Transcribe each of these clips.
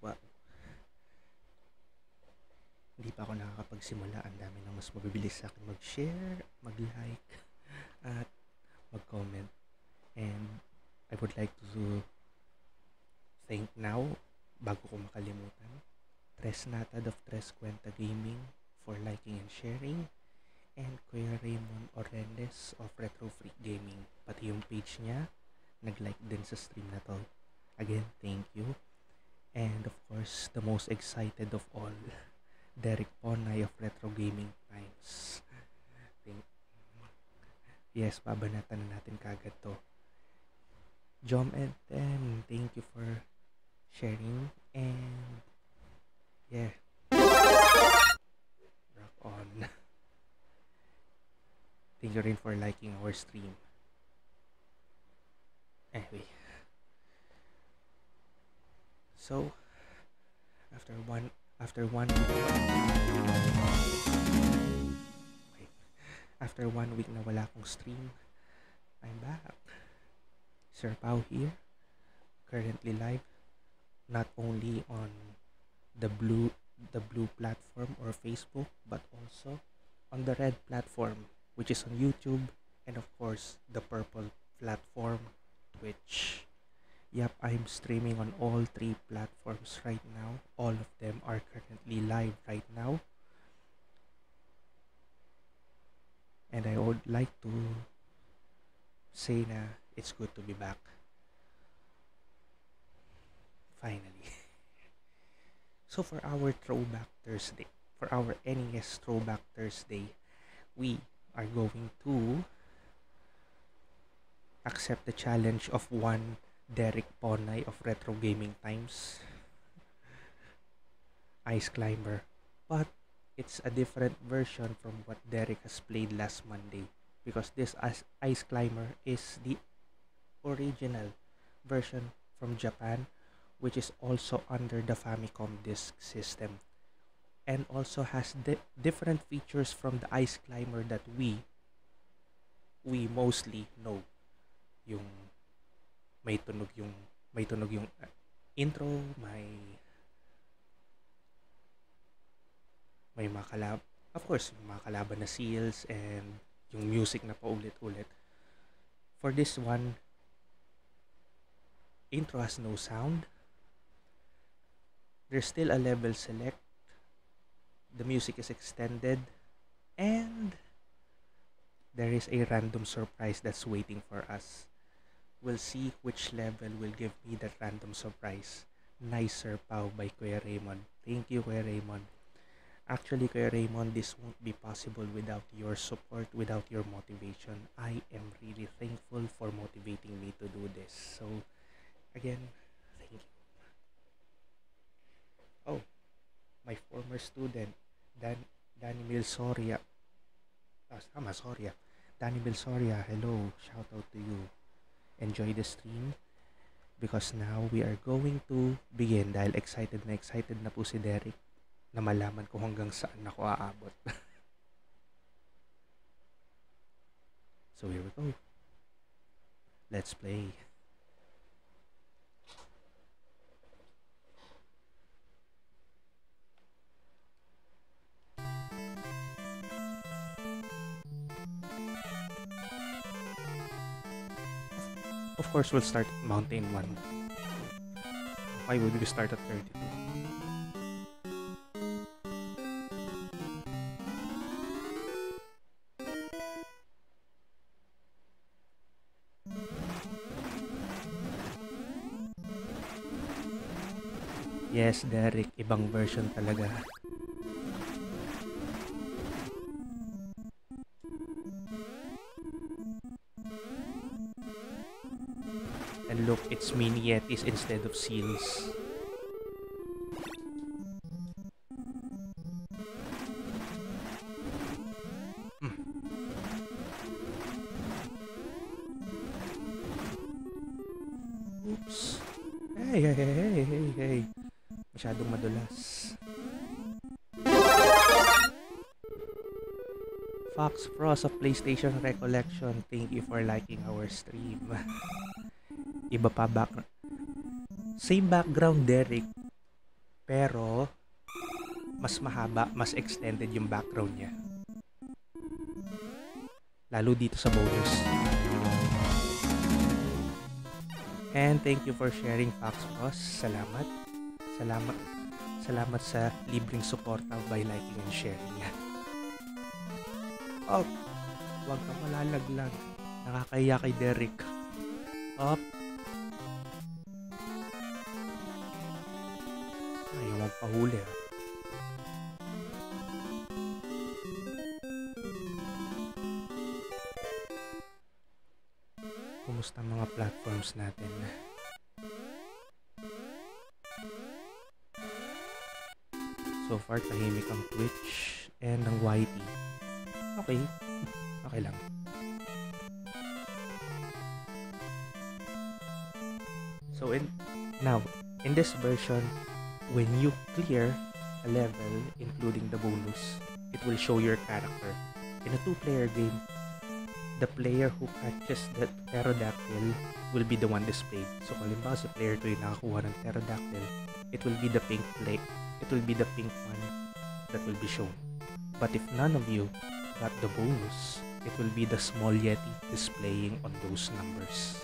Wow. Hindi pa ako nakakapagsimula. Ang dami nang mas mabibilis sa akin mag-share, mag-like, at mag-comment. And I would like to thank now, bago ko makalimutan, Tres Natad of Tres Cuenta Gaming for liking and sharing and Kuya Raymond Orendes of Retro Freak Gaming. Pati yung page niya, nag-like din sa stream na to. Again, thank you. And of course, the most excited of all, Derek Ponay of Retro Gaming Times. Yes, babanatan na natin kagad to. Jom and Tem, thank you for sharing and yeah. Rock on. Thank you rin for liking our stream. Anyway. So, after one after one after one week na wala akong stream, I'm back. Sir Pau here, currently live, not only on the blue the blue platform or Facebook, but also on the red platform which is on YouTube, and of course, the purple platform, Twitch. Yep, I'm streaming on all three platforms right now. All of them are currently live right now. And I would like to say na it's good to be back. Finally. So for our Throwback Thursday, for our NES Throwback Thursday, we are going to accept the challenge of one Derek Ponay of Retro Gaming Times. Ice Climber. But it's a different version from what Derek has played last Monday. Because this Ice Climber is the original version from Japan which is also under the Famicom disk system. And also has di- different features from the ice climber that we we mostly know. Yung may tunog yung may tunog yung uh, intro may may makalab of course yung mga na seals and yung music na paulit-ulit. For this one intro has no sound. There's still a level select. The music is extended. And there is a random surprise that's waiting for us we'll see which level will give me that random surprise nicer pow by Kuya Raymond thank you Kuya Raymond actually Kuya Raymond this won't be possible without your support without your motivation I am really thankful for motivating me to do this so again thank you oh my former student Dan Danny Milsoria. Ah, tama, Soria. Danny Milsoria, hello. Shout out to you. Enjoy the stream because now we are going to begin dahil excited na excited na po si Derek na malaman ko hanggang saan ako aabot. so here we go. Let's play. Course, we'll start Mountain 1. Why would we start at 32? Yes, Derek, ibang version talaga. It's mini yetis instead of seals. Hmm. Oops. Hey, hey, hey, hey. Masyadong madulas. Fox Pros of PlayStation Recollection, thank you for liking our stream. Iba pa back Same background, Derek. Pero, mas mahaba, mas extended yung background niya. Lalo dito sa bonus. And thank you for sharing Fox Cross. Salamat. Salamat. Salamat sa libreng suporta by liking and sharing. Oh, huwag ka malalaglag. Nakakaya kay Derek. Up. Ayaw magpahuli ah. Kumusta mga platforms natin? So far, tahimik ang Twitch and ang YT. Okay. Okay lang. So in now in this version, when you clear a level, including the bonus, it will show your character. In a two-player game, the player who catches the pterodactyl will be the one displayed. So halimbawa sa player 2 yung nakakuha ng pterodactyl, it will be the pink play. It will be the pink one that will be shown. But if none of you got the bonus, it will be the small yeti displaying on those numbers.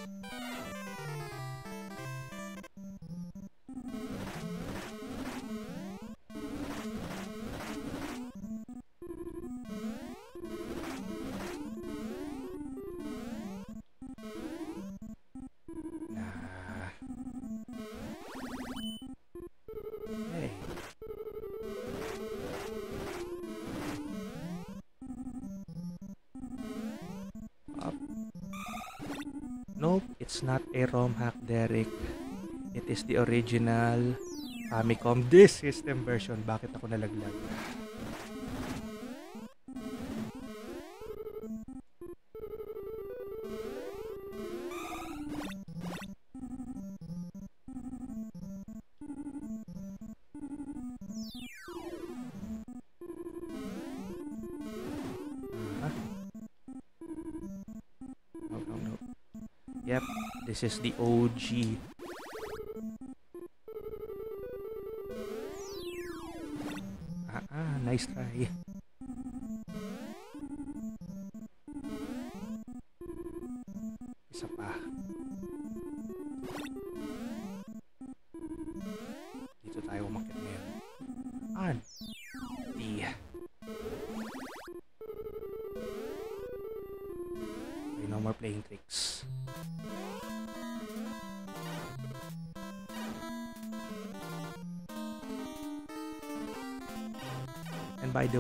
Is the original Famicom Disk System version. Bakit ako nalaglag? Ah. Yep, this is the OG. Nice try.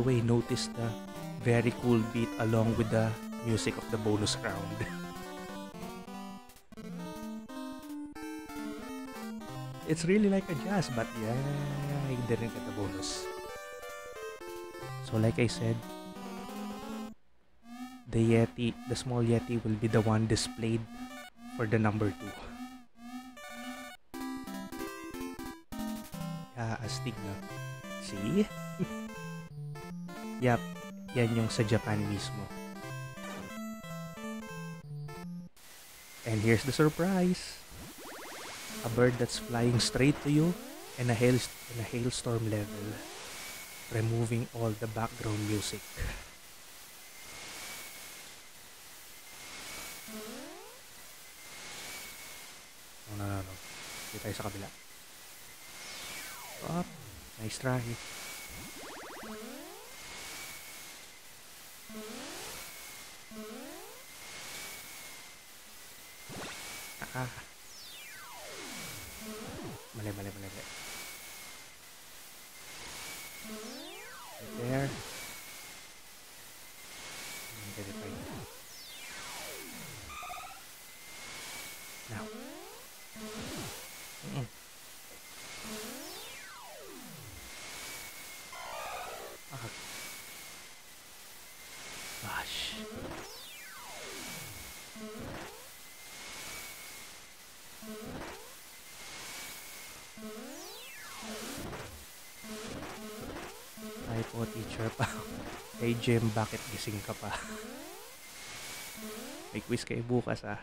Way, notice the very cool beat along with the music of the bonus round. it's really like a jazz, but yeah, I didn't get the bonus. So like I said, the Yeti, the small Yeti will be the one displayed for the number 2. Yeah, astig. See? Yap, yan yung sa Japan mismo. And here's the surprise. A bird that's flying straight to you in a hail in a hailstorm level, removing all the background music. No, no, no, no. Dito tayo sa kabila. Up. Nice try. Ah. Mali, mali, mali, mali. Right there. Po, teacher pa. Hey, Jem, bakit gising ka pa? May quiz kayo bukas, ah.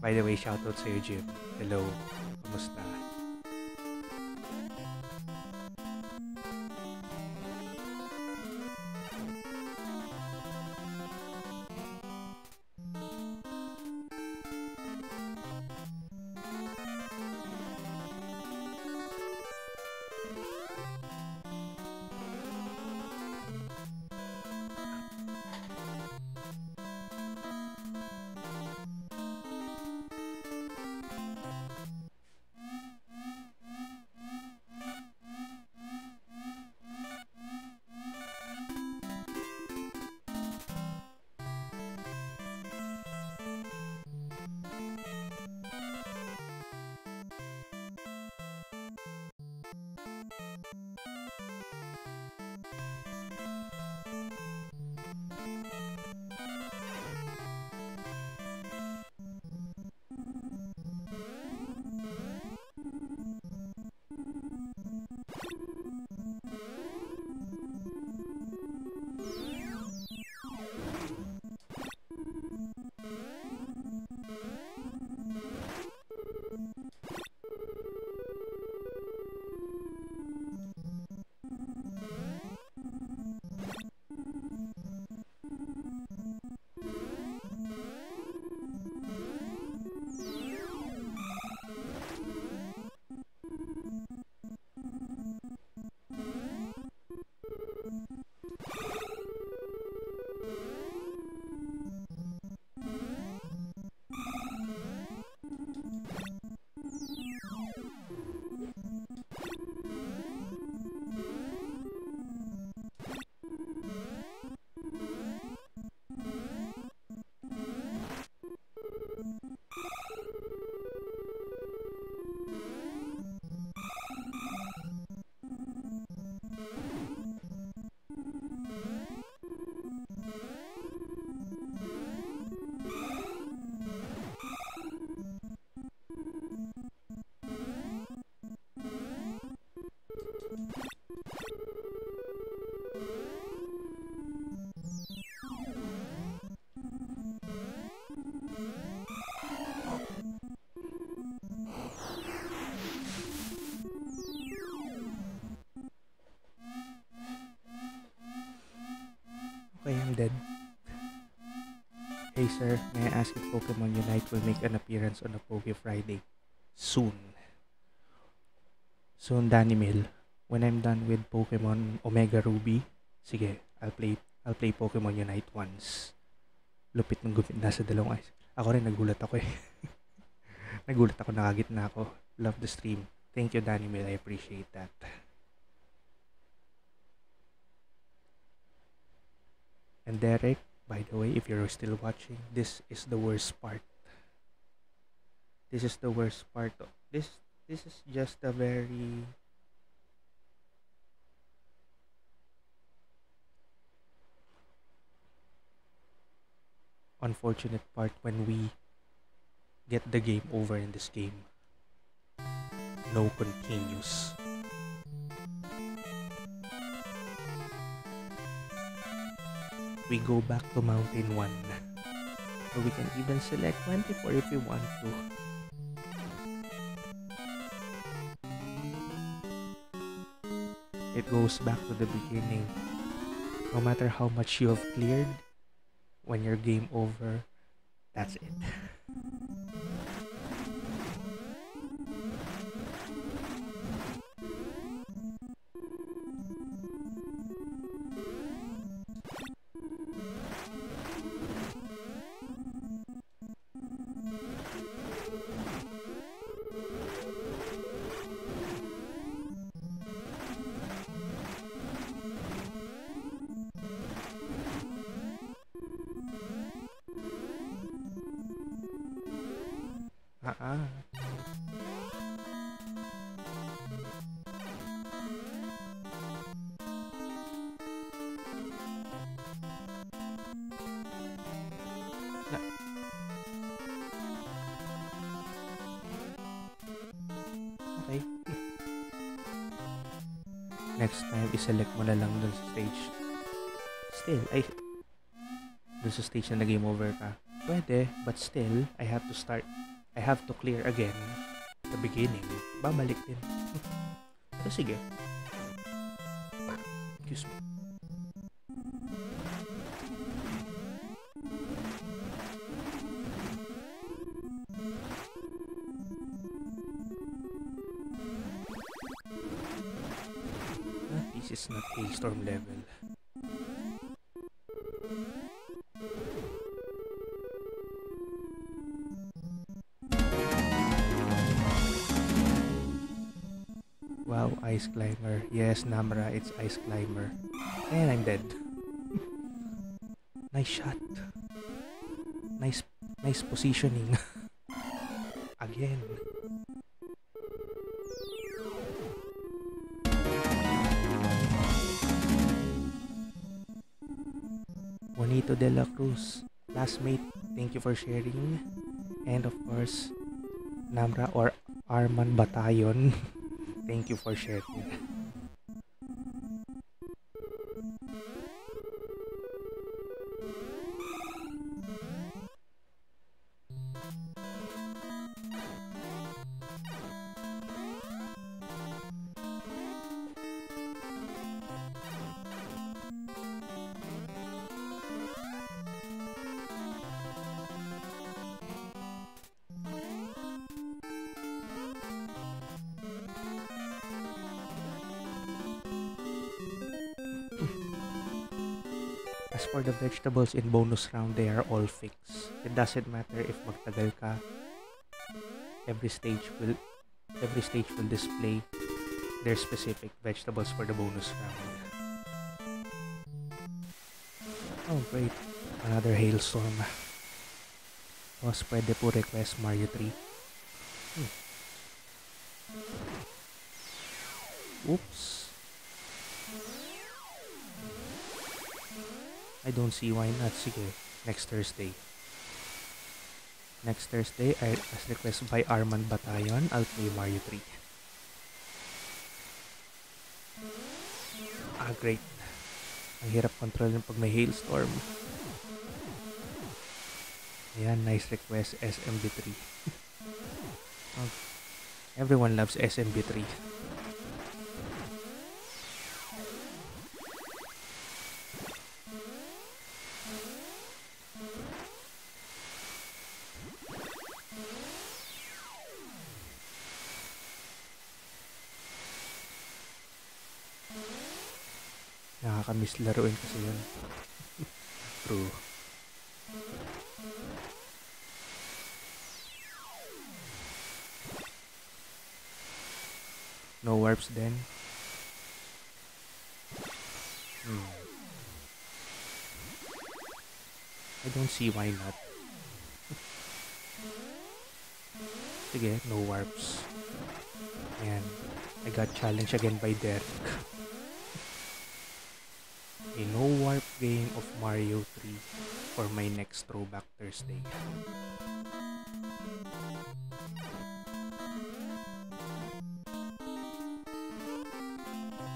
By the way, shoutout sa'yo, Jim. Hello. Kumusta? Hey sir, may I ask if Pokemon Unite will make an appearance on a Poke Friday? Soon. Soon, Danny Mill. When I'm done with Pokemon Omega Ruby, sige, I'll play I'll play Pokemon Unite once. Lupit ng gupit nasa dalawang eyes. Ako rin, nagulat ako eh. nagulat ako, nakagitna ako. Love the stream. Thank you, Danny Mill. I appreciate that. The way, if you're still watching, this is the worst part. This is the worst part. Of, this this is just a very unfortunate part when we get the game over in this game. No continues. We go back to mountain 1 so we can even select 24 if we want to. It goes back to the beginning. No matter how much you have cleared when your game over that's it but still, I have to start I have to clear again the beginning, babalik din. Pero sige. Excuse me. Ah, this is not a storm level. Ice Climber. Yes, Namra, it's Ice Climber. And I'm dead. nice shot. Nice, nice positioning. Again. Juanito de la Cruz, classmate, thank you for sharing. And of course, Namra or Arman Batayon, thank you for sharing. Vegetables in bonus round, they are all fixed. It doesn't matter if magtagal ka. Every stage will every stage will display their specific vegetables for the bonus round. Oh great. Another hailstorm. Boss, pwede po request Mario 3. Hmm. Oops. I don't see why not. Sige, next Thursday. Next Thursday, I, as requested by Arman Batayon, I'll play Mario 3. Ah, great. Ang hirap kontrolin pag may hailstorm. Ayan, nice request, SMB3. oh, everyone loves SMB3. Laruin kasi yun. True. No warps then. Hmm. I don't see why not. Sige, no warps. Ayan. I got challenged again by Derek. A no warp game of Mario 3 for my next Throwback Thursday.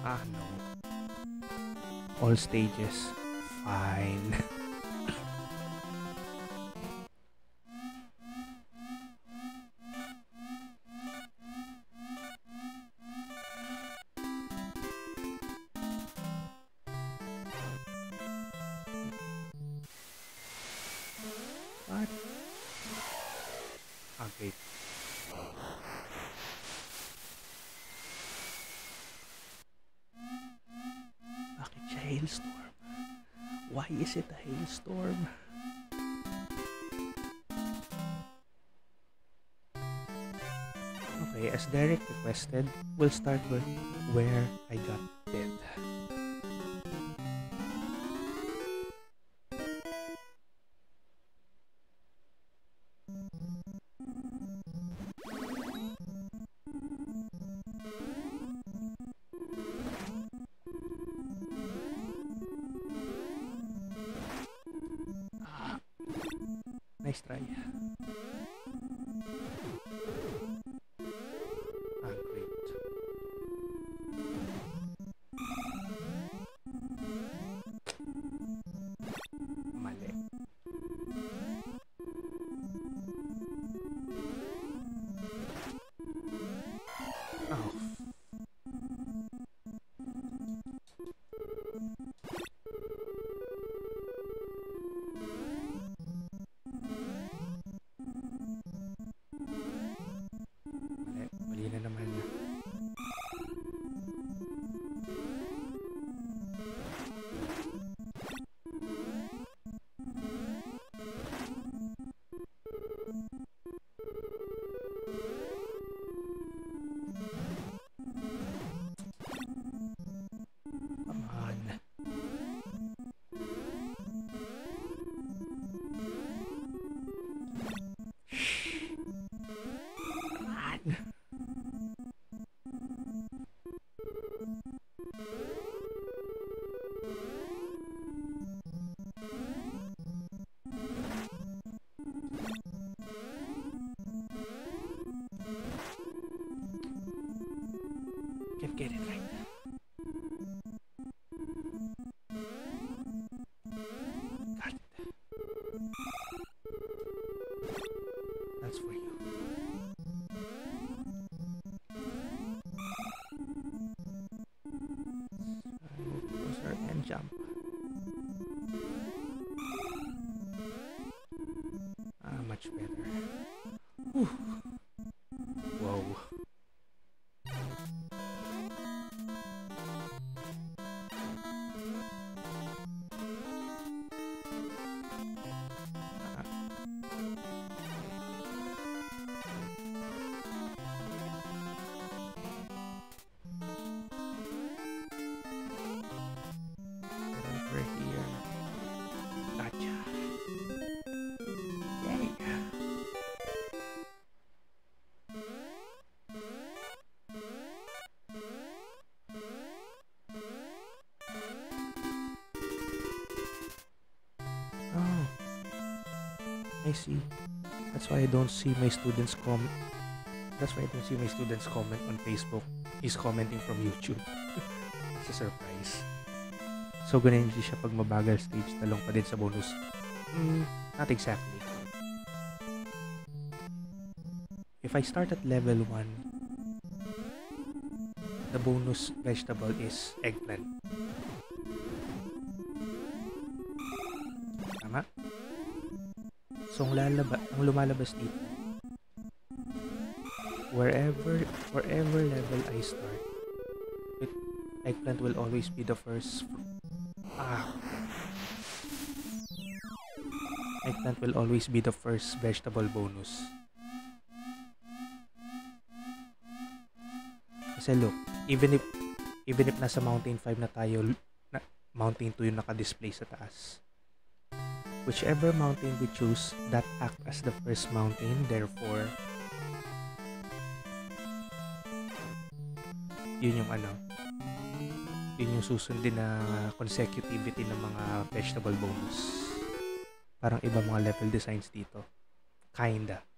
Ah, no. All stages. Fine. Great. Bakit siya hailstorm? Why is it a hailstorm? Okay, as Derek requested, we'll start with where I got dead. I see. That's why I don't see my students com That's why I don't see my students comment on Facebook. He's commenting from YouTube. It's a surprise. So, ganun hindi siya pag mabagal stage, talong pa din sa bonus. Mm, not exactly. If I start at level 1, the bonus vegetable is eggplant. Ang, lalaba, ang lumalabas dito, wherever, wherever level I start, it, eggplant will always be the first Ah. Eggplant will always be the first vegetable bonus. Kasi look, even if even if nasa mountain 5 na tayo, na, mountain 2 yung naka-display sa taas. Whichever mountain we choose, that act as the first mountain, therefore yun yung ano, yun yung susundin na consecutivity ng mga vegetable bonus. Parang iba mga level designs dito. Kinda.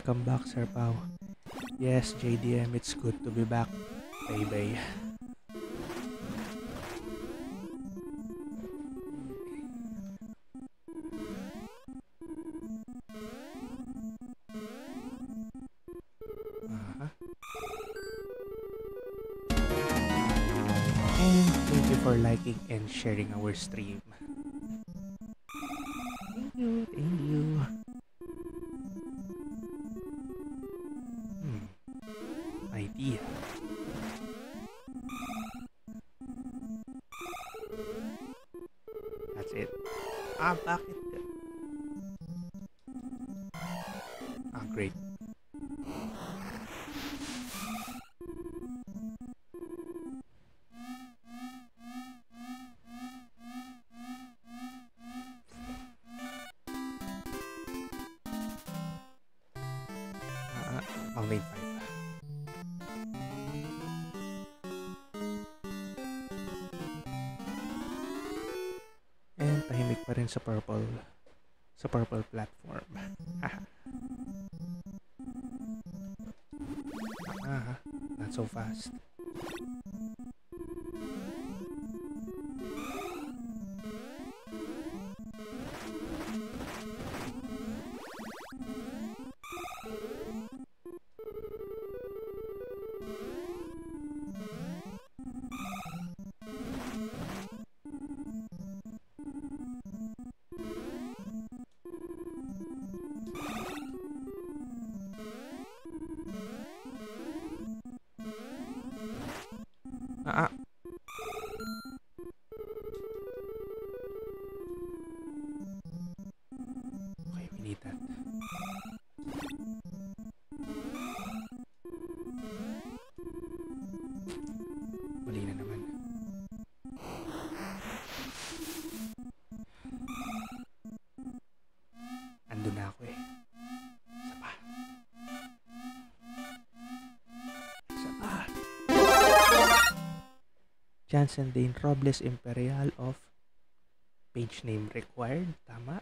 Welcome back, Sir Pao. Yes, JDM, it's good to be back, baby. Uh-huh. And thank you for liking and sharing our stream. Ah, Jansen Dane Robles Imperial of page name required. Tama.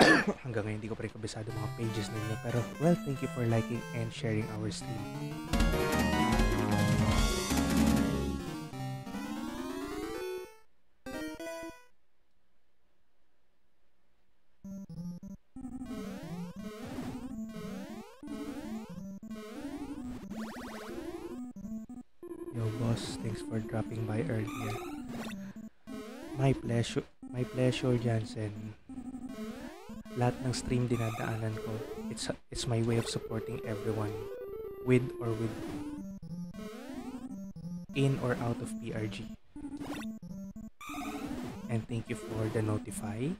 Hanggang ngayon hindi ko pa rin kabisado mga pages ninyo. Pero well, thank you for liking and sharing our stream. Pleasure Jansen. Lahat ng stream dinadaanan ko, it's it's my way of supporting everyone with or with in or out of PRG. And thank you for the notify.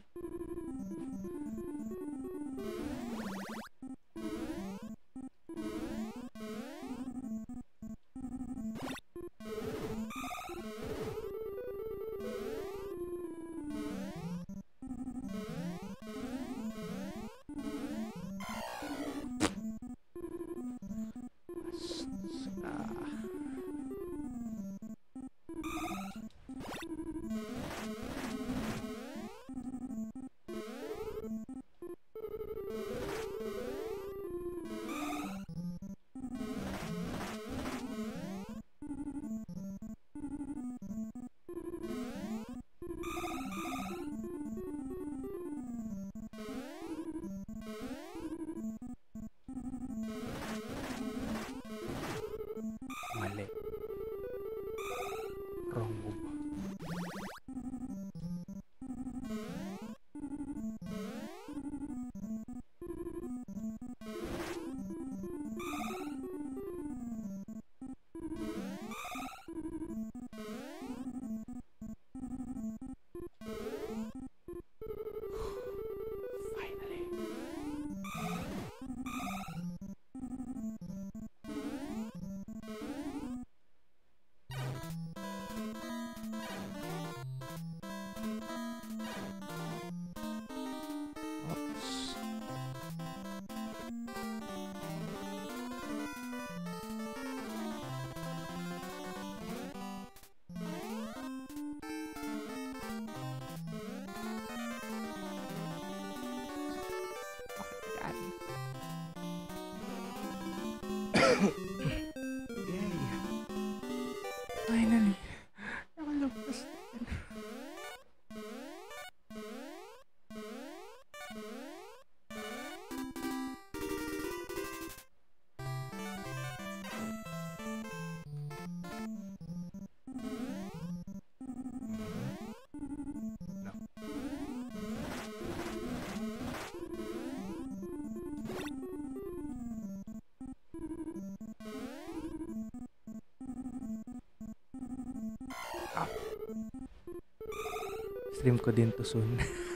Stream ko din to soon.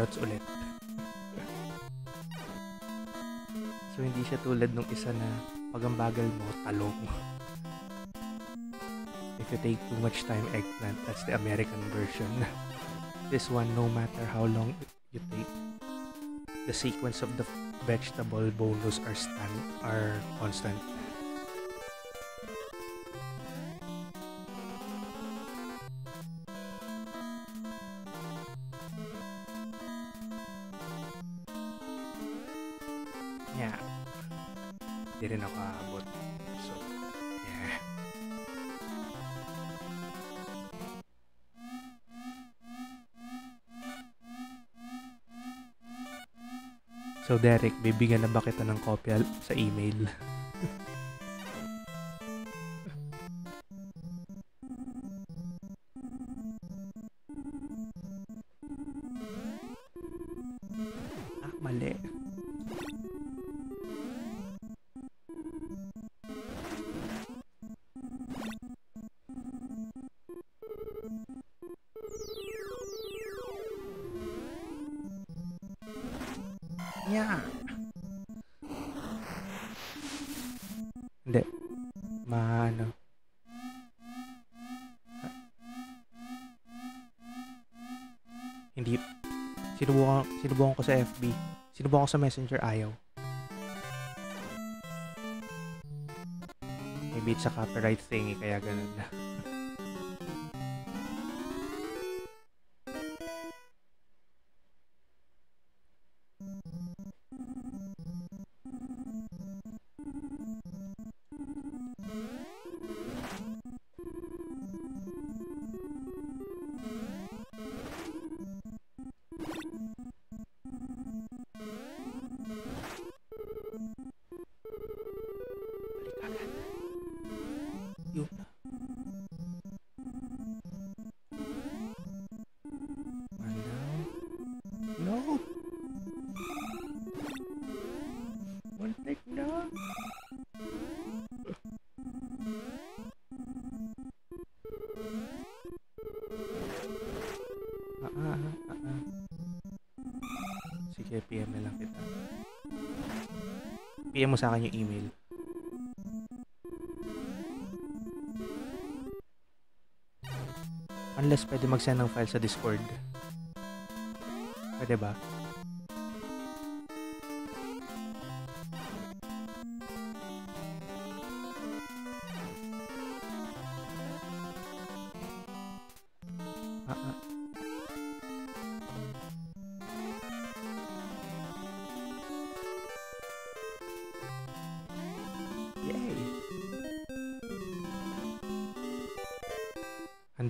carrots ulit. so, hindi siya tulad nung isa na pag ang bagal mo, talong. If you take too much time, eggplant, that's the American version. This one, no matter how long you take, the sequence of the vegetable bonus are stand are constant. Derek, bibigyan na ba kita ng kopya sa email? Sa FB. Sinubukan ko sa Messenger, ayaw. Maybe it's a copyright thingy, kaya ganun na. Sa akin yung email. Unless pwede mag-send ng file sa Discord. Pwede ba?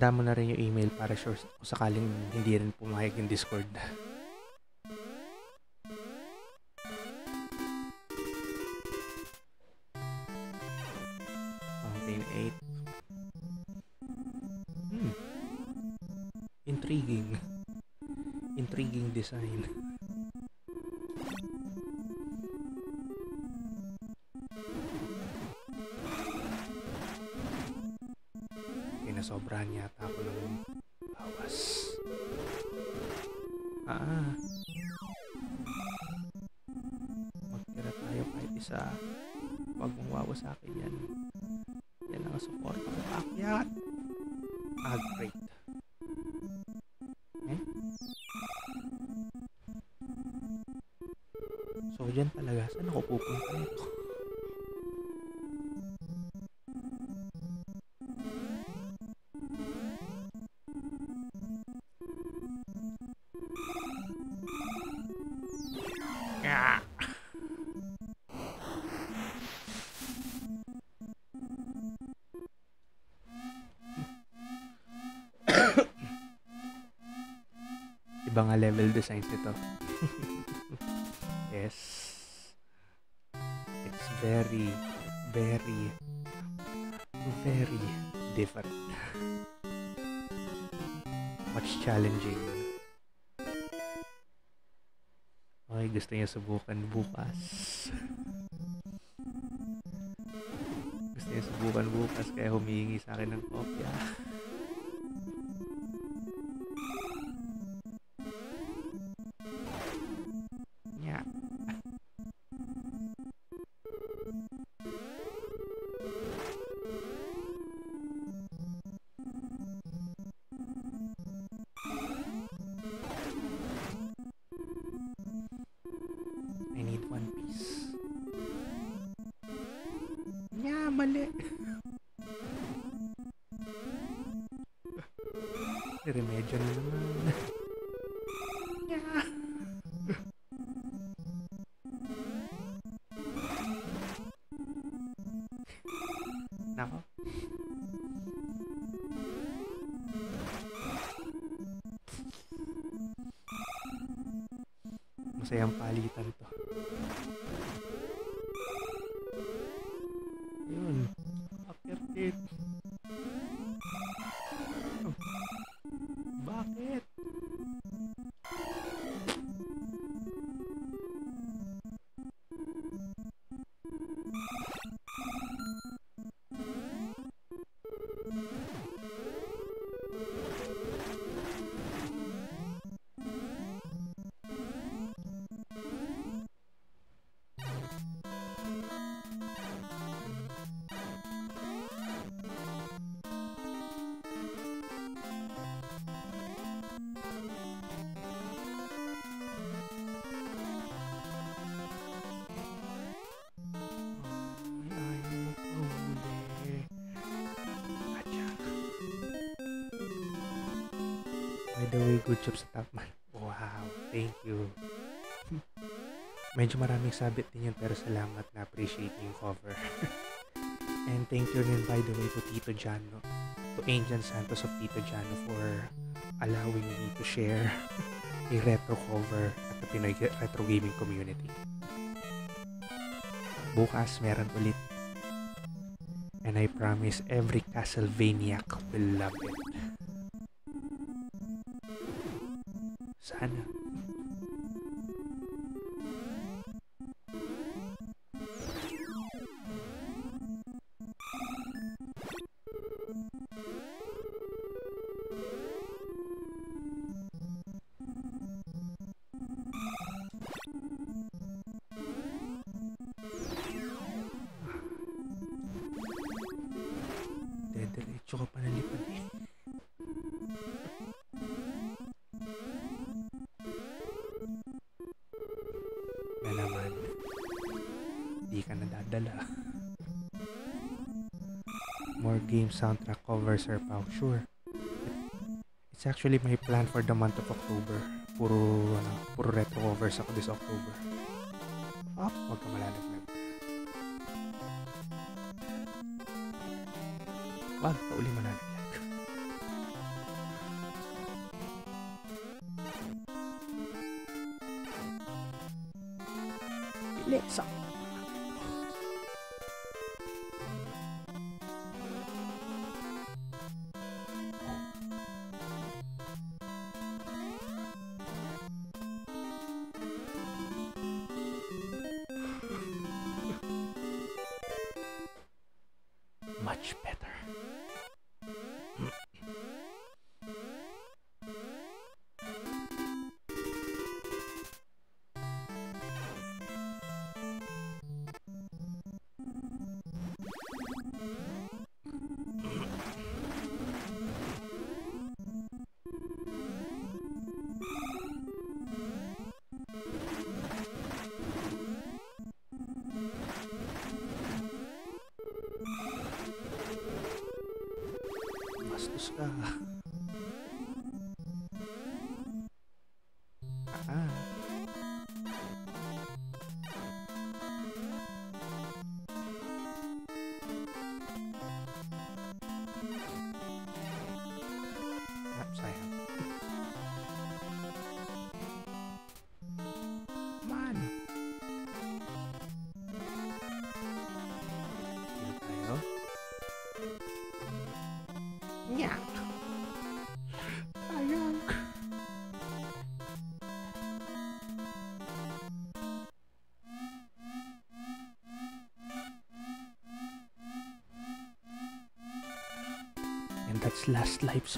Handa mo na rin yung email para sure kung sakaling hindi rin pumayag yung Discord. Level designs nito. yes. It's very, very, very different. Much challenging. Okay, gusto niya subukan bukas. Gusto niya subukan bukas kaya humihingi sa akin ng kopya. Remedyo na naman. Yeah. Nako. Masayang palitan job sa Topman. Wow, thank you. Medyo maraming sabit din yun pero salamat na appreciate yung cover. And thank you rin by the way to Tito Jano, to Angel Santos of Tito Jano for allowing me to share a retro cover at the Pinoy retro gaming community. Bukas meron ulit. And I promise every Castlevaniac will love it. Pa. Sure. It's actually my plan for the month of October. Puro, ano, puro retro covers ako this October. Up, wag ka malalaglag. Wag ka uli malalaglag. Alexa. Much And that's last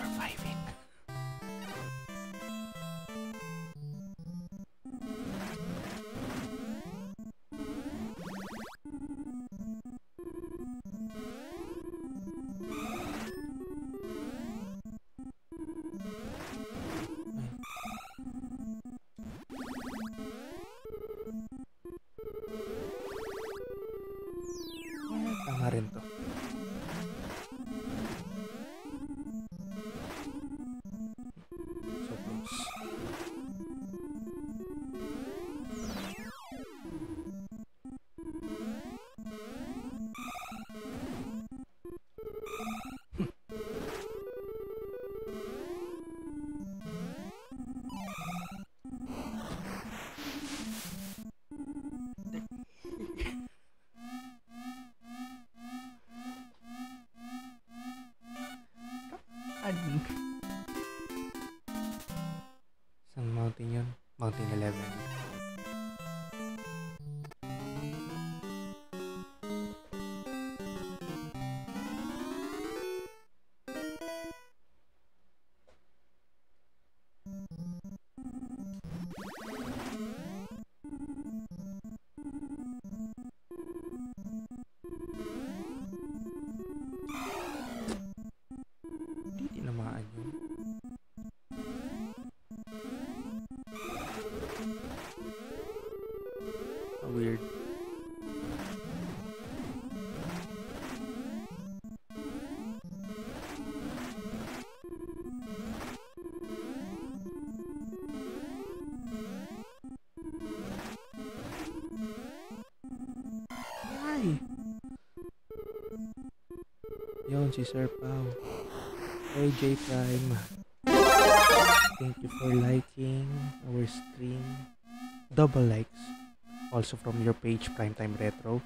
Yon, si Sir Pau. Hey, J Prime. Thank you for liking our stream. Double likes. Also from your page, Primetime Retro.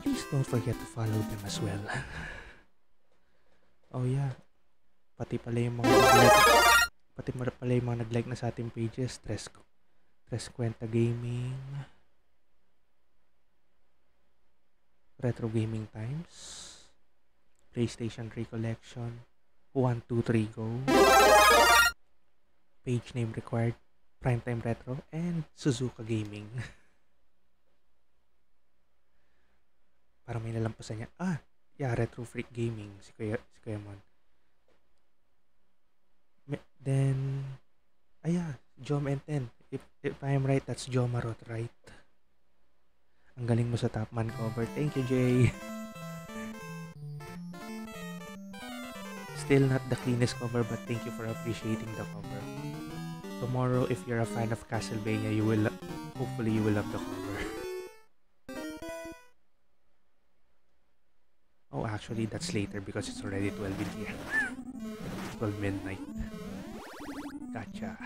Please don't forget to follow them as well. Oh yeah. Pati pala yung mga nag-like. Pati pala yung mga nag-like na sa ating pages. Tres, Tres Cuenta Gaming. Retro Gaming Times. PlayStation Recollection. 1, 2, 3, go. Page name required. Primetime Retro. And Suzuka Gaming. Para may nalampasan niya. Ah, yeah, Retro Freak Gaming. Si Kuya, si Kuya Mon. Then, ah yeah, Jom and 10. If, if I'm right, that's Jomarot, right? Ang galing mo sa Topman cover. Thank you, Jay. Still not the cleanest cover, but thank you for appreciating the cover. Tomorrow, if you're a fan of Castlevania, you will, hopefully you will love the cover. Oh, actually, that's later because it's already 12 in here. 12 midnight. Gotcha.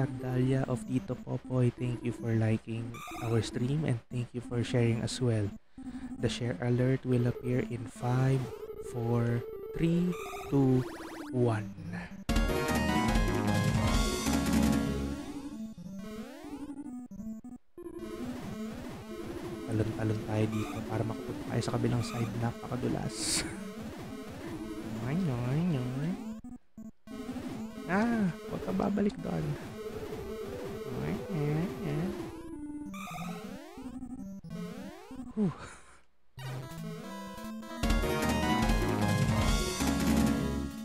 Jeff Sardalia of Tito Popoy, thank you for liking our stream and thank you for sharing as well. The share alert will appear in 5, 4, 3, 2, 1. Talon-talon tayo dito para makapunta tayo sa kabilang side. Napakadulas. Ay, ay, ay. Ah, huwag ka babalik doon.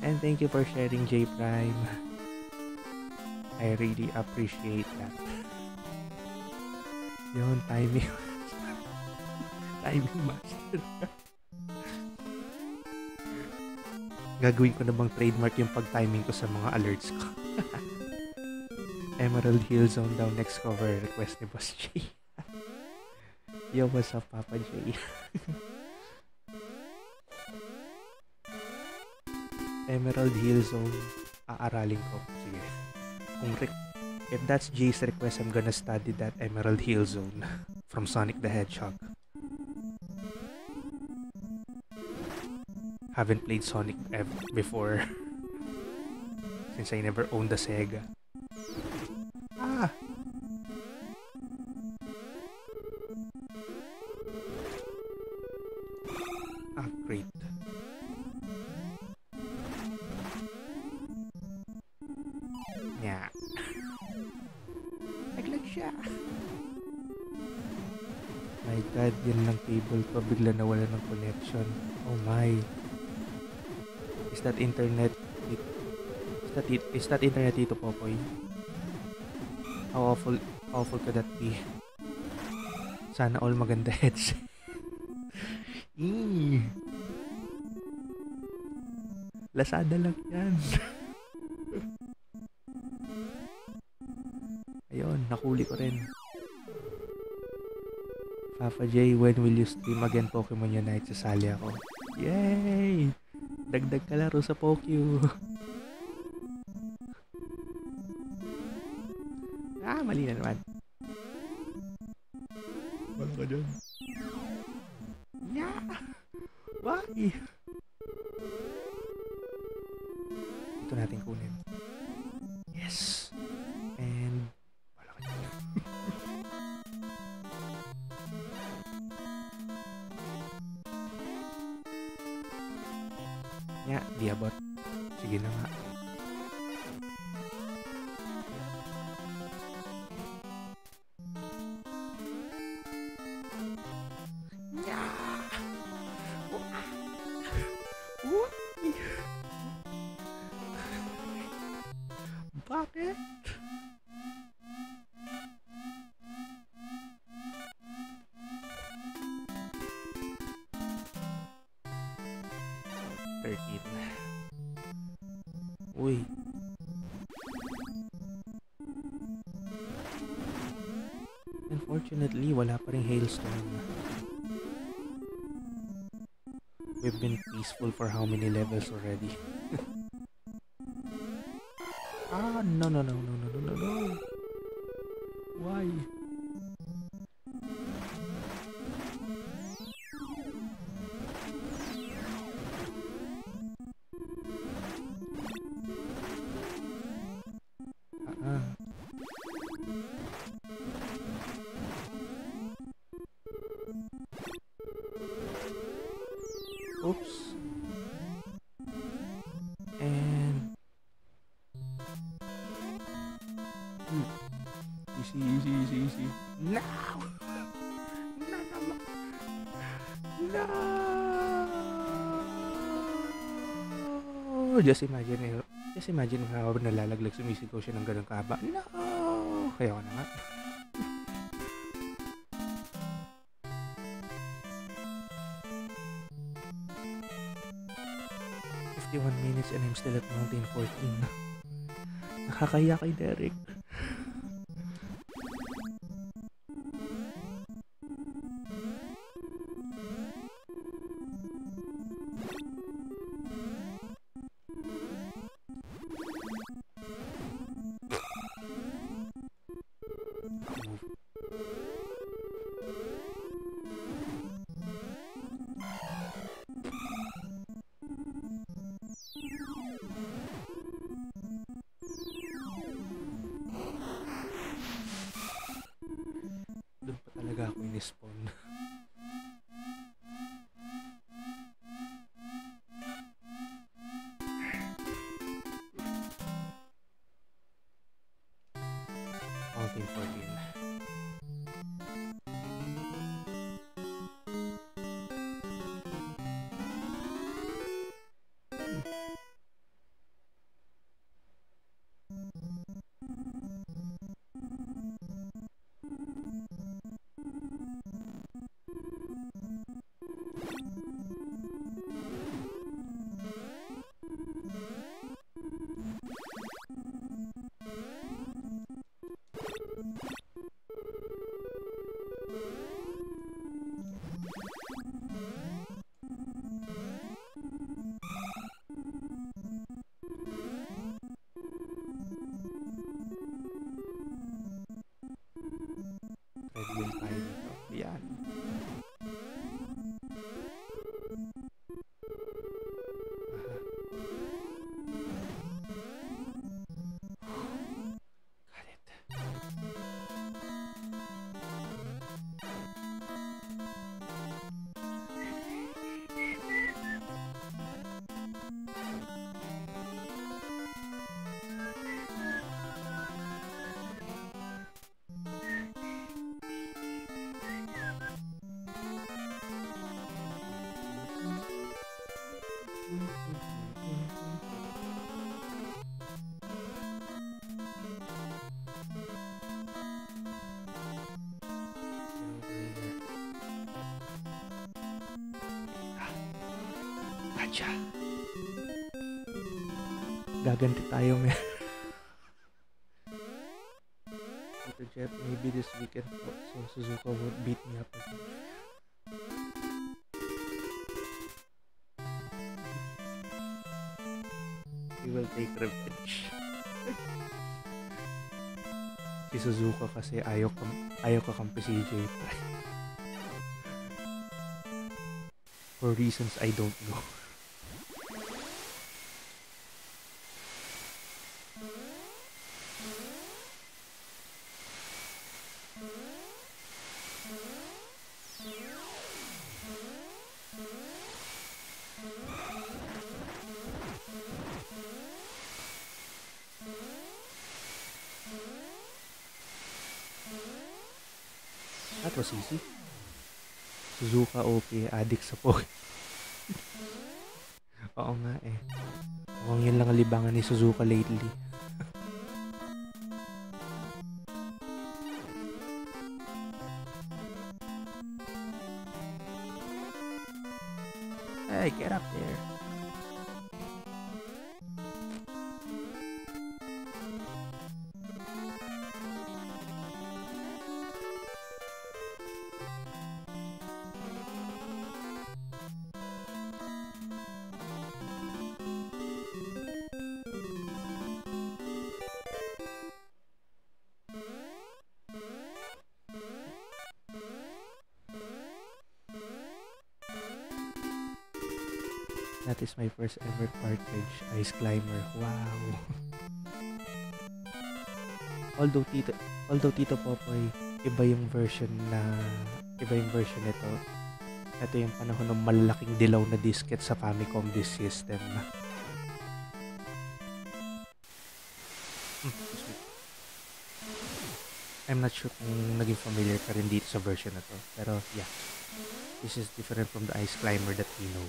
And thank you for sharing J Prime. I really appreciate that. Yun, timing. timing master. Gagawin ko na bang trademark yung pag-timing ko sa mga alerts ko. Emerald Hill Zone daw next cover request ni Boss J. Yo, what's up, Papa J? Emerald Hill Zone, aaralin ko. Sige. Kung re- if that's Jay's request, I'm gonna study that Emerald Hill Zone from Sonic the Hedgehog. Haven't played Sonic ever before. Since I never owned the Sega. Internet? Is that, is that internet dito, Popoy? How awful, awful could that be? Sana all maganda headset. Eee. Lazada lang yan. Ayun, nakuli ko rin. Papa J, when will you stream again Pokemon Unite? Sasali ako. Yay! Dagdag ka laro sa Pokyu. We've been peaceful for how many levels already? ah, no, no, no, no, no, no, no, Just imagine, eh, just imagine how nalalaglag sumisigaw siya ng ganun kahaba. No! Kaya ko na nga. Fifty-one minutes and I'm still at Mountain 14. Nakakaya kay Derek. Gotcha. Gaganti tayo, man. Tito Jeff, maybe this weekend po, so Suzuka won't beat me up again. We will take revenge. si Suzuka kasi ayaw, kam ayaw kakampi si CJ. For reasons I don't know. Suzuka lately. hey, get up there. That is my first ever cartridge, Ice Climber. Wow. although Tito, although Tito Popoy, iba yung version na, iba yung version nito. Ito yung panahon ng malaking dilaw na disket sa Famicom disk system. Hmm, I'm not sure kung naging familiar ka rin dito sa version na to. Pero yeah, this is different from the Ice Climber that we know.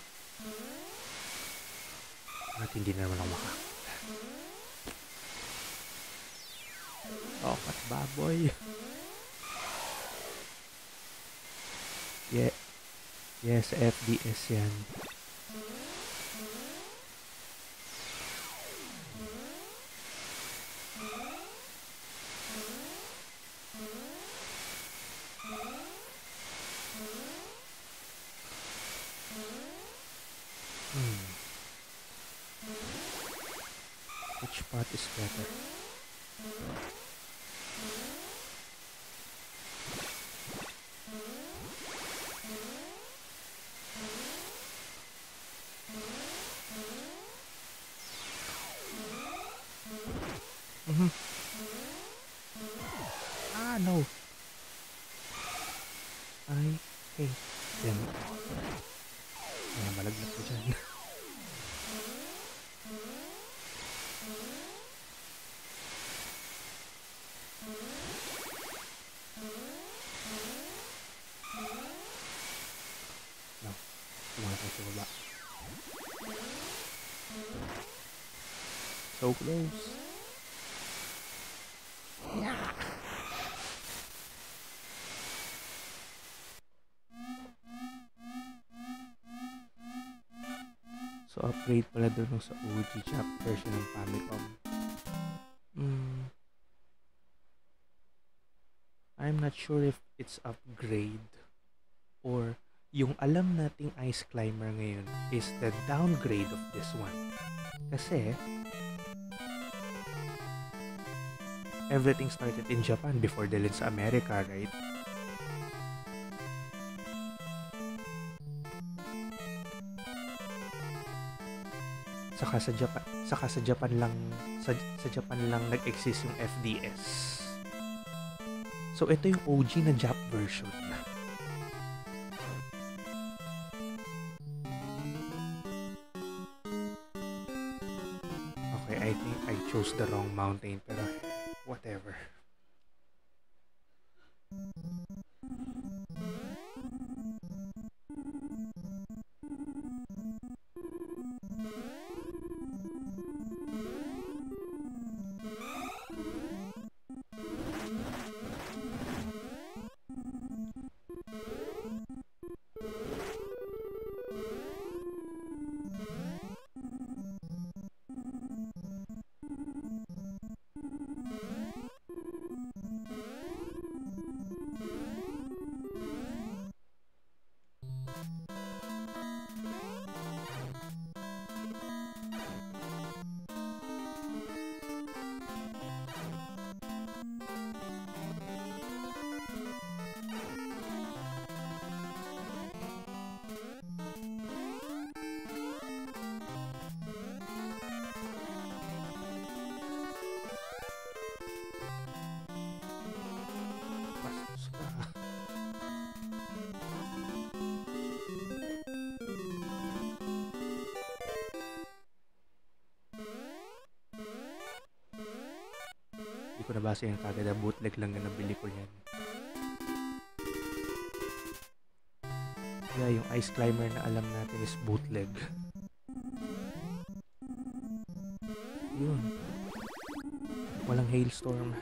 At hindi na naman ako maka. Oh, kat baboy. Yeah. Yes, FDS yan. Close. So, upgrade pala doon sa OG chap version ng Famicom. Hmm. I'm not sure if it's upgrade or yung alam nating Ice Climber ngayon is the downgrade of this one. Kasi everything started in Japan before dalhin sa America, right? Saka sa Japan, saka sa Japan lang sa, sa Japan lang nag-exist yung FDS. So ito yung OG na Jap version. Okay, I think I chose the wrong mountain pero whatever. Nabasa yung kagad. Bootleg lang na nabili ko yan. Yeah, yung Ice Climber na alam natin is bootleg. Yun. Walang hailstorm.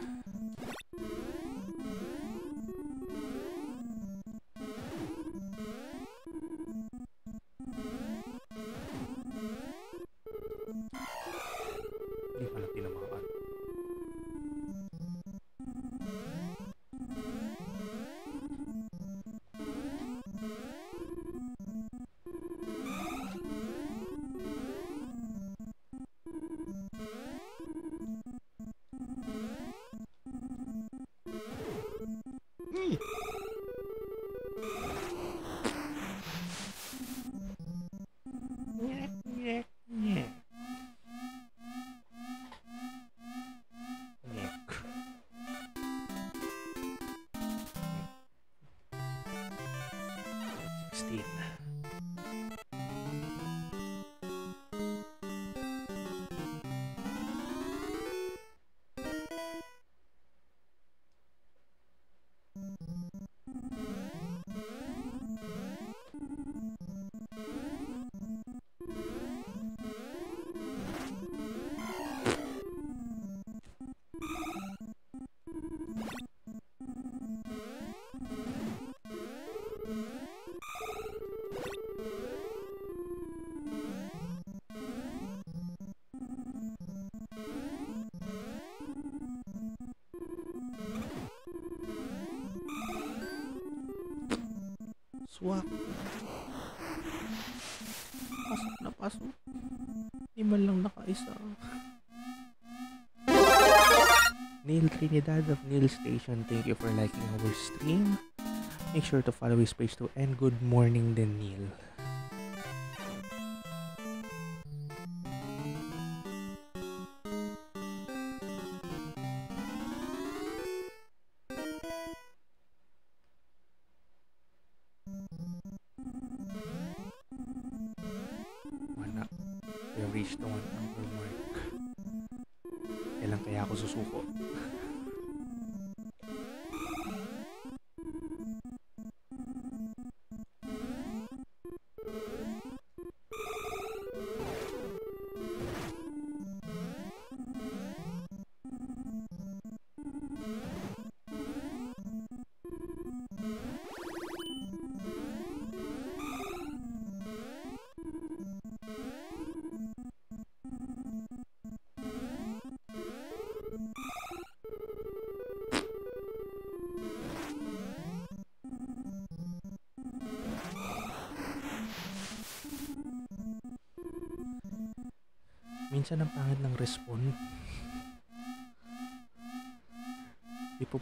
Trinidad of Neil Station, thank you for liking our stream. Make sure to follow his page too. And good morning din, Neil.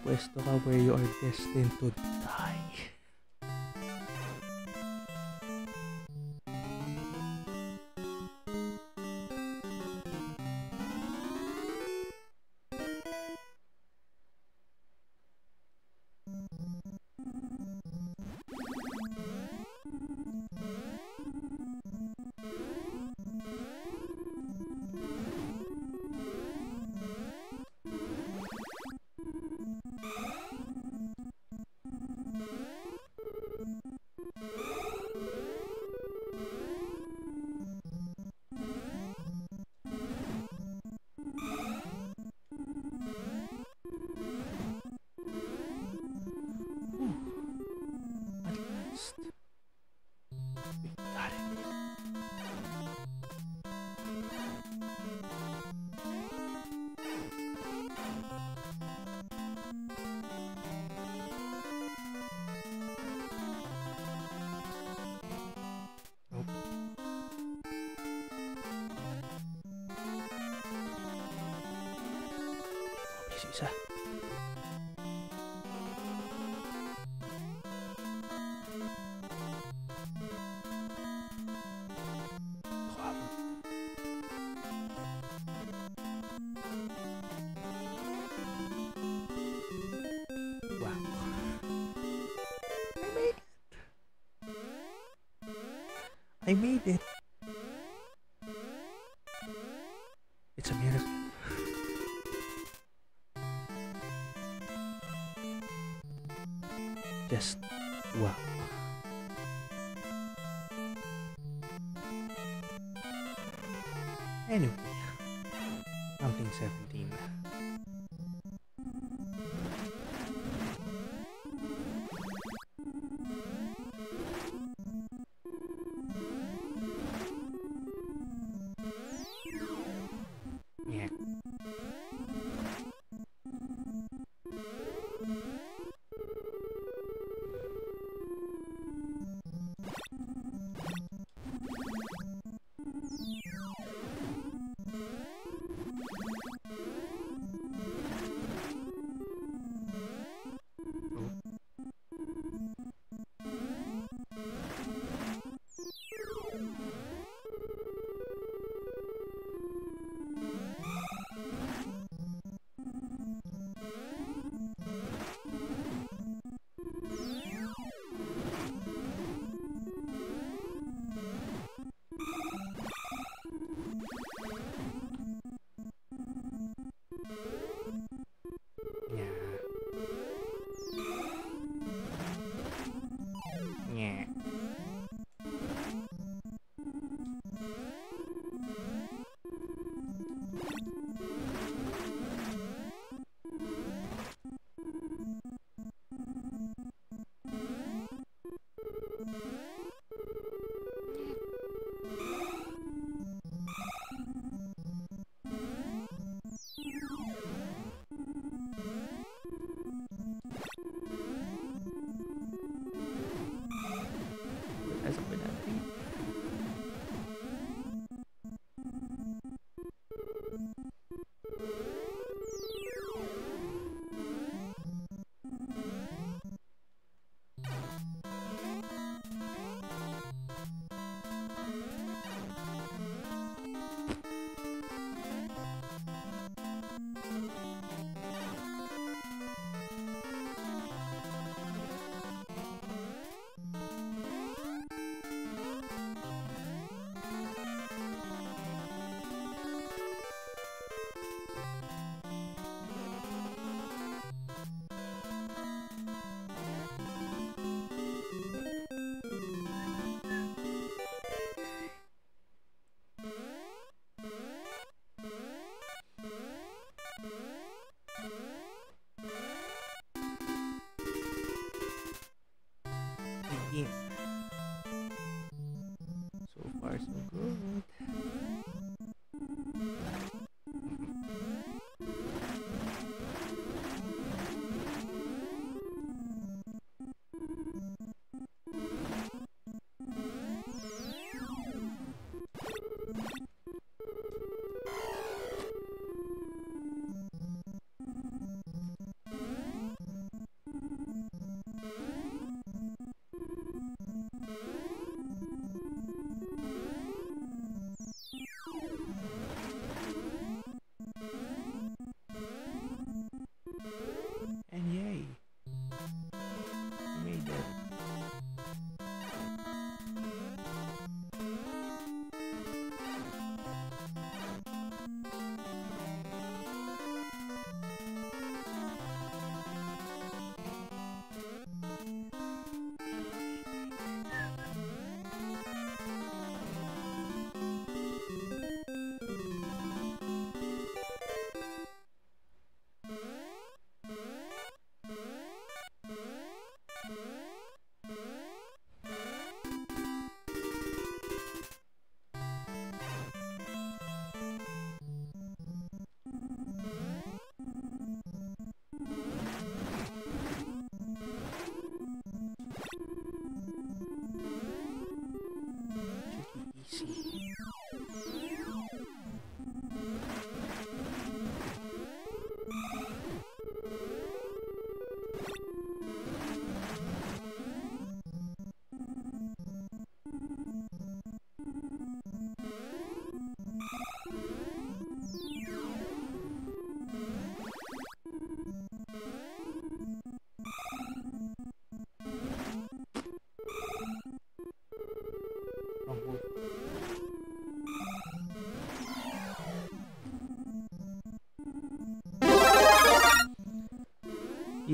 Ipupwesto ka where you are destined to die. Mabilis isa. Ako habang Wow. I made it.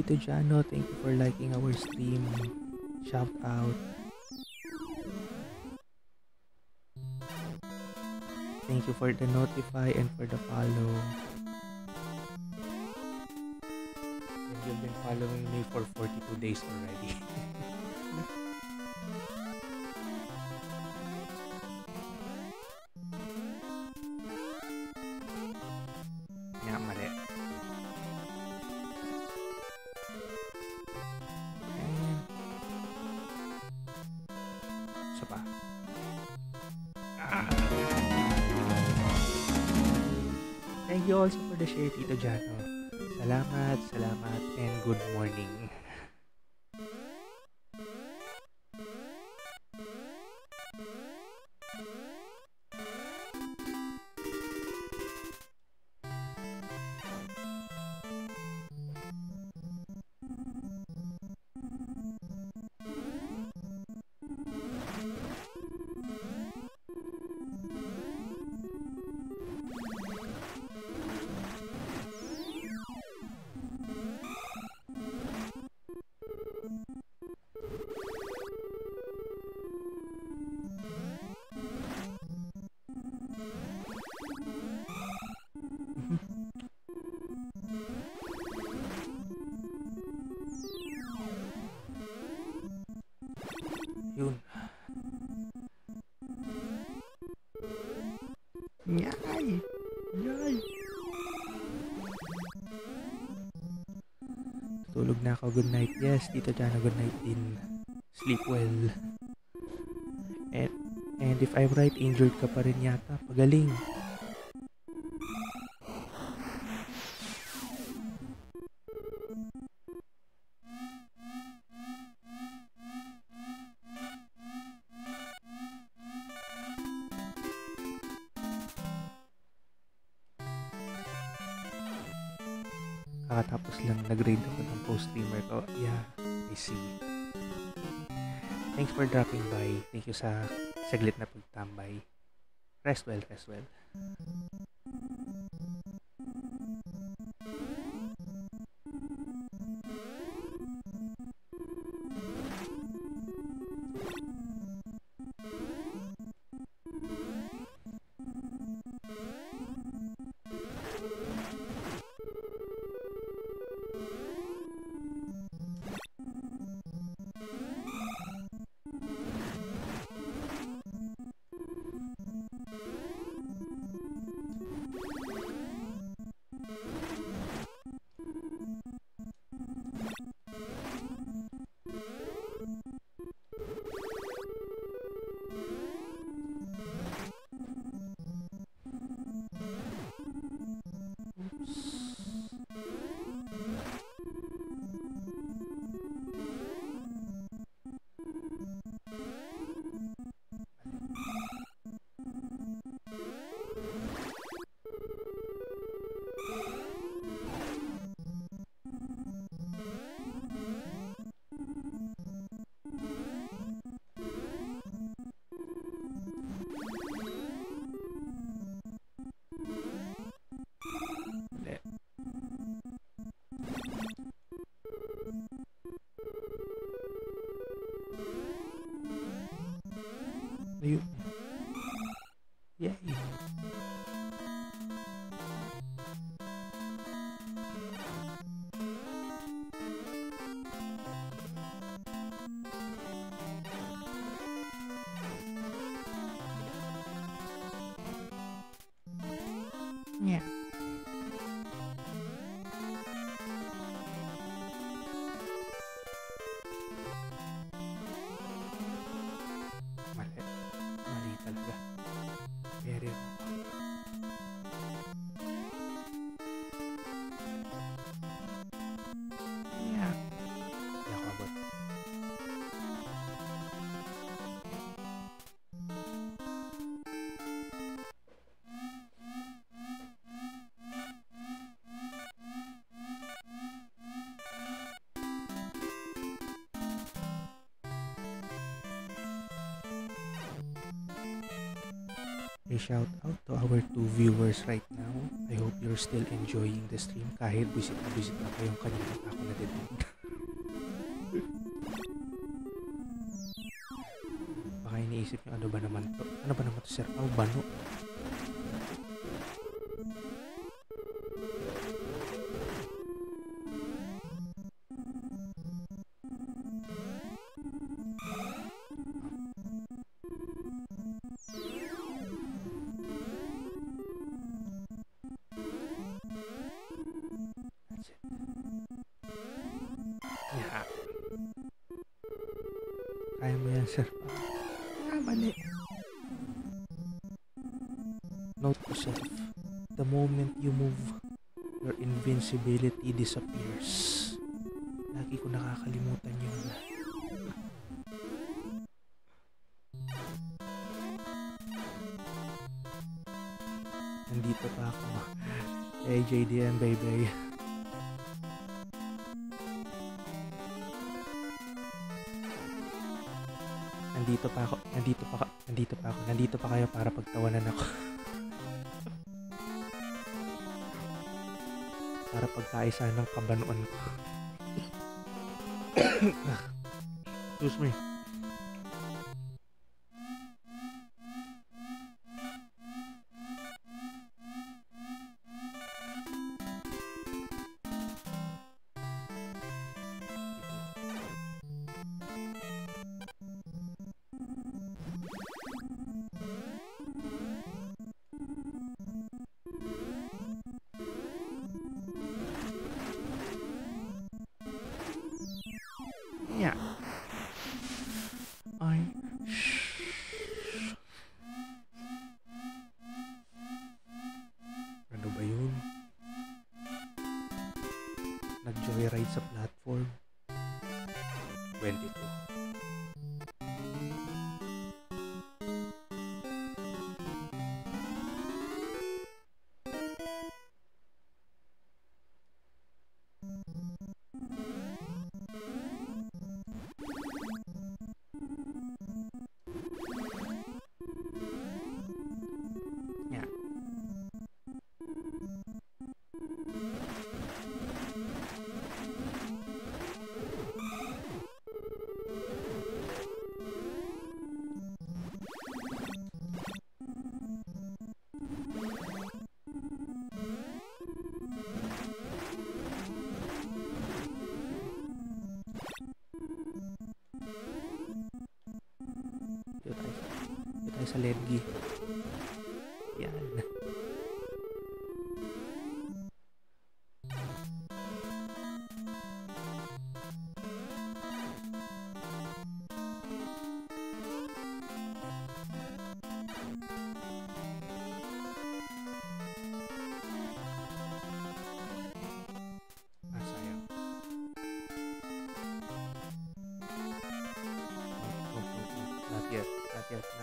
Tito Jano, thank you for liking our stream. Shout out. Thank you for the notify and for the follow. And you've been following me for 42 days already. Ako. Good night. Yes, Tita Jana, good night din. Sleep well. And, and if I'm right, injured ka pa rin yata. Pagaling. For dropping by. Thank you sa saglit na pagtambay. Rest well, rest well. Ayun. Shout out to our two viewers right now. I hope you're still enjoying the stream kahit visit na visit na kayong kanina ako nadidig. Baka iniisip nyo ano ba naman to? Ano ba naman to sir? Oh, bano. Mo yan, sir. Ah, mali. Note to self. The moment you move, your invincibility disappears. Lagi ko nakakalimutan yun. Nandito pa ako. Hey, JDM, baby. Nandito pa ako. Nandito pa ka- Nandito pa ako. Nandito pa kayo para pagtawanan ako. para pagkaisa ng kabanuan ko. Excuse me.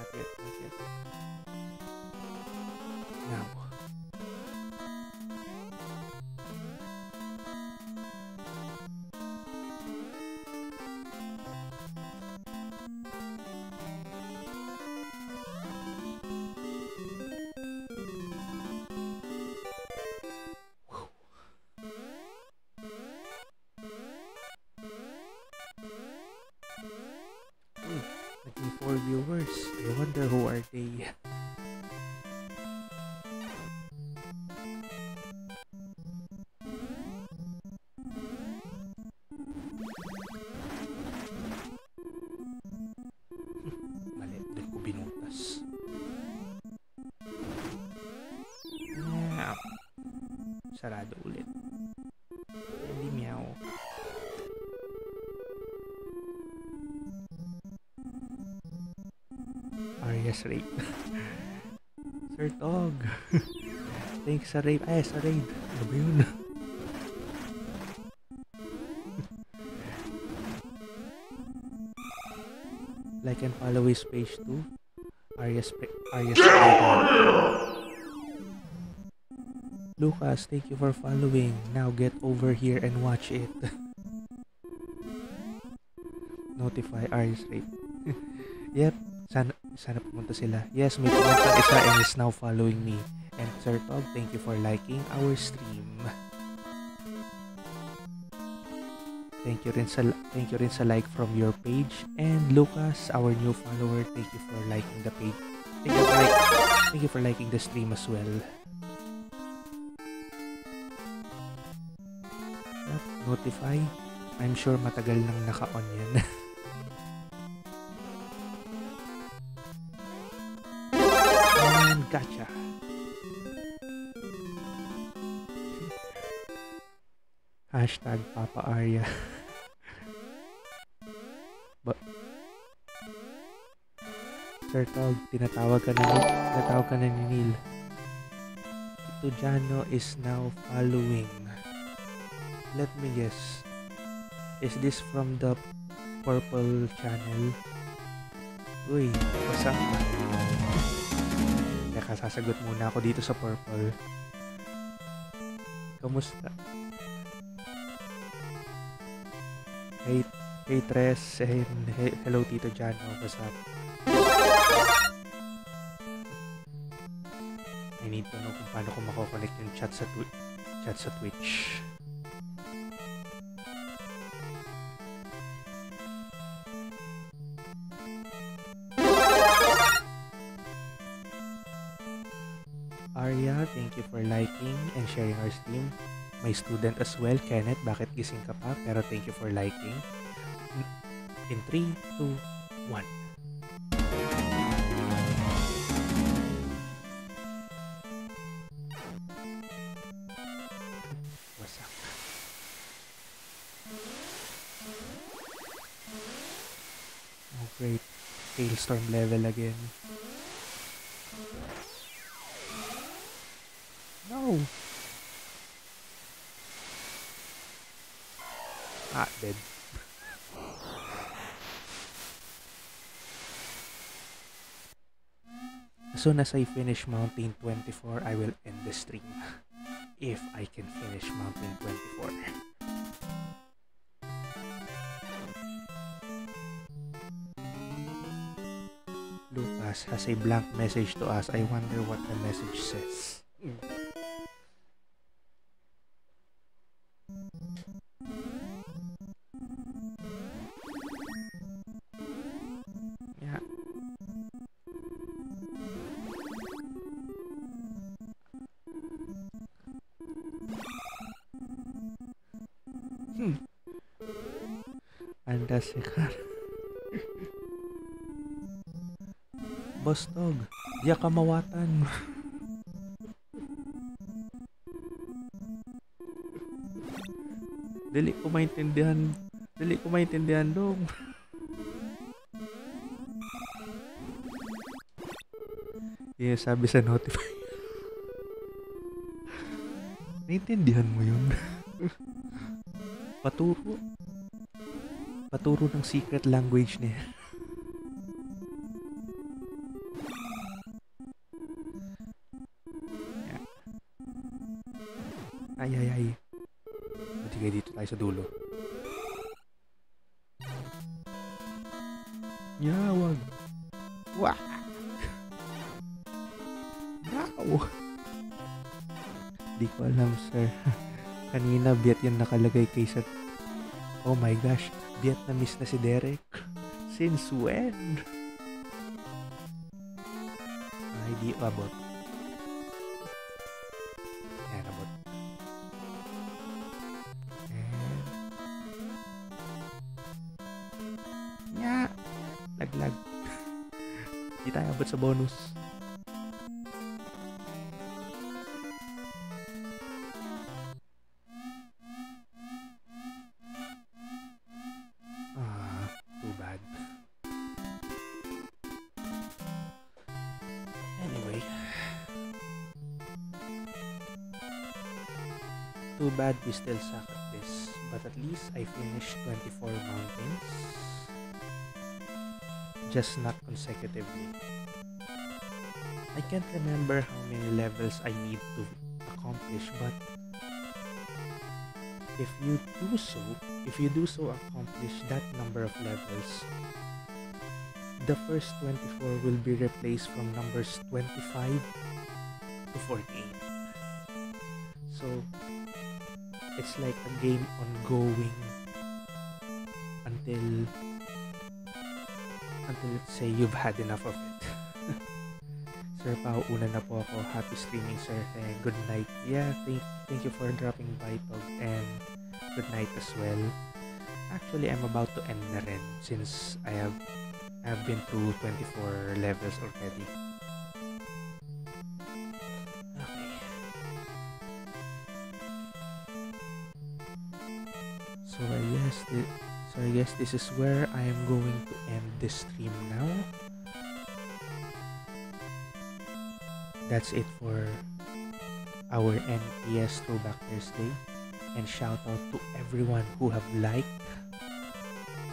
Not yet, not yet, not yet. Now. Meow. Arias rape. Sir Tog. Thanks sa rape. Ay, sa raid. Ano ba yun? like and follow his page too. Arias, Arias Lucas, thank you for following. Now get over here and watch it. Notify Arias Rape. yep, sana, sana pumunta sila. Yes, may pumunta isa and is now following me. And Sir Tog, thank you for liking our stream. Thank you rin sa thank you rin sa like from your page and Lucas, our new follower, thank you for liking the page. Thank you for, like, thank you for liking the stream as well. Notify. I'm sure matagal nang naka-on yan. and gotcha. Hashtag Papa Arya. ba Sir Tog, tinatawag ka na ni, tinatawag ka na ni Neil. Ito Jano is now following. Let me guess. Is this from the purple channel? Uy, up? Teka, sasagot muna ako dito sa purple. Kamusta? Hey, hey Tres, and hey, hello Tito Jano, what's up? I need to know kung paano ko mako-connect yung chat sa chat sa Twitch. Sharing our stream. My student as well, Kenneth, bakit gising ka pa? Pero thank you for liking. In 3, 2, 1. What's up? Oh great. Hailstorm level again. Dead. As soon as I finish Mountain 24, I will end the stream. If I can finish Mountain 24. Lucas has a blank message to us. I wonder what the message says. Sekarang Bostog, diya ka mawatan. Dili ko maintindihan. Dili ko maintindihan dong. yeah, sabi sa notify. Naintindihan mo yun? Paturo. Paturo ng secret language niya. Ay, ay, ay. Sige, dito tayo sa dulo. Yawag. Wah! Wow! Di ko alam, sir. Kanina, Viet yung nakalagay kay sa... Oh my gosh, Vietnamese na si Derek. Since when? Ay, di abot. Yan, abot. And... Nya! Laglag. di tayo abot sa bonus. Bad we still suck at this. But at least I finished 24 mountains. Just not consecutively. I can't remember how many levels I need to accomplish, but if you do so, if you do so accomplish that number of levels, the first 24 will be replaced from numbers 25 to 48. So, it's like a game ongoing until until let's say you've had enough of it. Sir Pao, una na po ako. Happy streaming, sir. And good night. Yeah, thank, thank you for dropping by, Tog. And good night as well. Actually, I'm about to end na rin since I have I have been through 24 levels already. So I guess this is where I am going to end this stream now. That's it for our NPS Throwback Thursday. And shout out to everyone who have liked,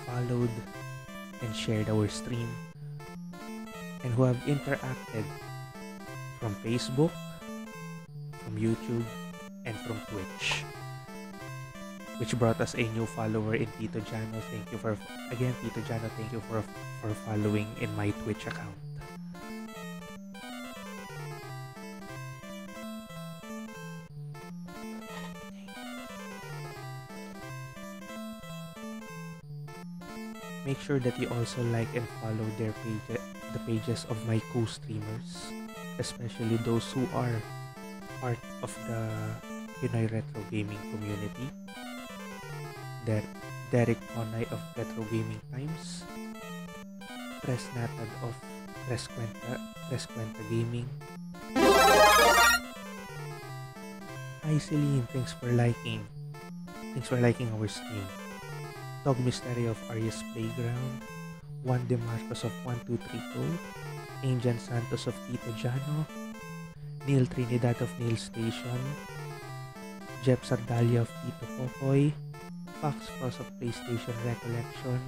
followed, and shared our stream. And who have interacted from Facebook, from YouTube, and from Twitch. Which brought us a new follower in Tito Jano. Thank you for again Tito Jano, thank you for for following in my Twitch account. Make sure that you also like and follow their page, the pages of my co-streamers, especially those who are part of the Pinoy Retro Gaming community. Der Derek Ponay of Retro Gaming Times, Press Natad of Press Cuenta Gaming. Hi Celine, thanks for liking. Thanks for liking our stream. Dog Mystery of Arias Playground, Juan De Marcos of 1232, Angel Santos of Tito Jano, Neil Trinidad of Neil Station, Jeb Sardalia of Tito Popoy, Fox Cross of PlayStation Recollection,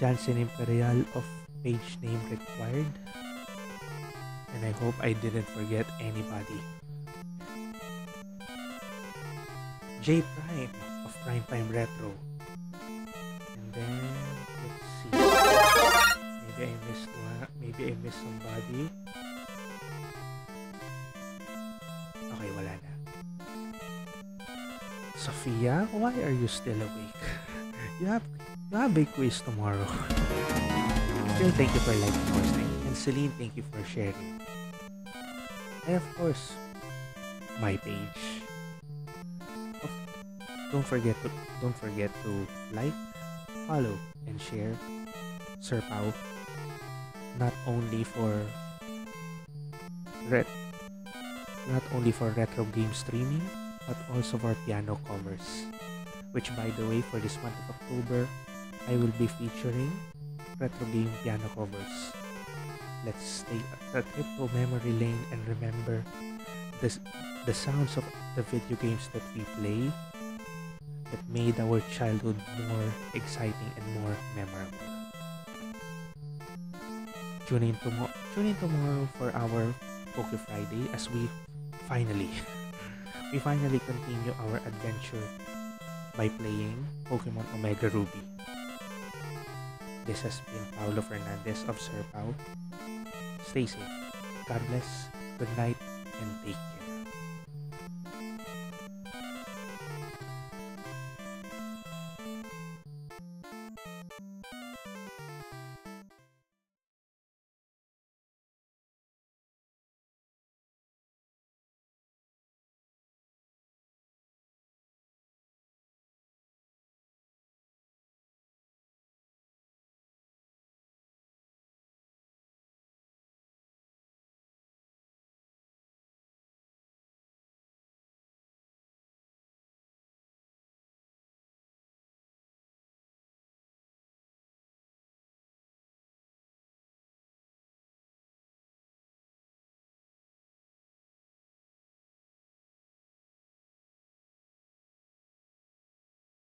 Jansen Imperial of Page Name Required, and I hope I didn't forget anybody. J Prime of Prime Time Retro, and then let's see. Maybe I missed one. Maybe I missed somebody. Sophia, why are you still awake? You have you have a quiz tomorrow. Still, thank you for liking stream. And Celine, thank you for sharing. And of course, my page. Of- Don't forget to don't forget to like, follow, and share Sir Pao not only for ret not only for retro game streaming but also for piano covers which by the way for this month of October I will be featuring retro game piano covers let's take a trip to memory lane and remember this, the sounds of the video games that we play that made our childhood more exciting and more memorable. Tune in, tomo- tune in tomorrow for our Poke Friday as we finally, we finally continue our adventure by playing Pokemon Omega Ruby. This has been Paulo Fernandez of Sir. Stay safe. God bless. Good night and take care.